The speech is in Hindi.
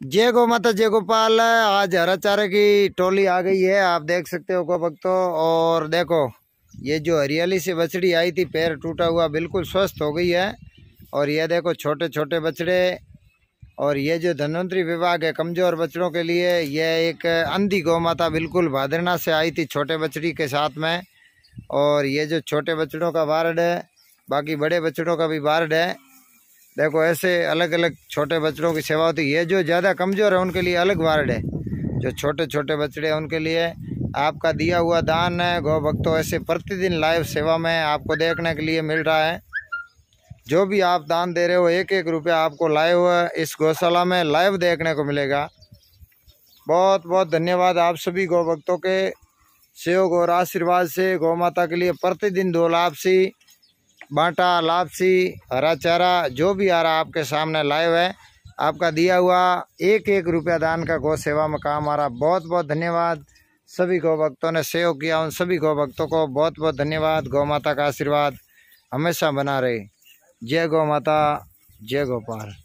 जय गो माता जय गोपाल आज हरा चारा की टोली आ गई है, आप देख सकते हो गो भक्तों। और देखो, ये जो हरियाली से बछड़ी आई थी, पैर टूटा हुआ, बिल्कुल स्वस्थ हो गई है। और ये देखो छोटे छोटे बछड़े। और ये जो धन्वंतरी विभाग है, कमज़ोर बछड़ों के लिए, ये एक अंधी गौ माता बिल्कुल भादरना से आई थी, छोटे बछड़ी के साथ में। और ये जो छोटे बछड़ों का वार्ड है, बाकी बड़े बछड़ों का भी वार्ड है। देखो, ऐसे अलग अलग छोटे बच्चों की सेवा होती है। जो ज़्यादा कमज़ोर है, उनके लिए अलग वार्ड है। जो छोटे छोटे बछड़े हैं, उनके लिए आपका दिया हुआ दान है, गौ भक्तों, ऐसे प्रतिदिन लाइव सेवा में आपको देखने के लिए मिल रहा है। जो भी आप दान दे रहे हो एक एक रुपया आपको लाइव इस गौशाला में लाइव देखने को मिलेगा। बहुत बहुत धन्यवाद आप सभी गौ भक्तों के। सहयोग और आशीर्वाद से गौ माता के लिए प्रतिदिन दो लाभ सी बाटा, लापसी, हरा चारा, जो भी आ रहा आपके सामने लाइव है, आपका दिया हुआ एक एक रुपया दान का गौ सेवा में काम आ रहा। बहुत बहुत धन्यवाद सभी गौ भक्तों ने सहयोग किया। उन सभी गौ भक्तों को बहुत बहुत धन्यवाद। गौ माता का आशीर्वाद हमेशा बना रहे। जय गौ माता, जय गोपाल।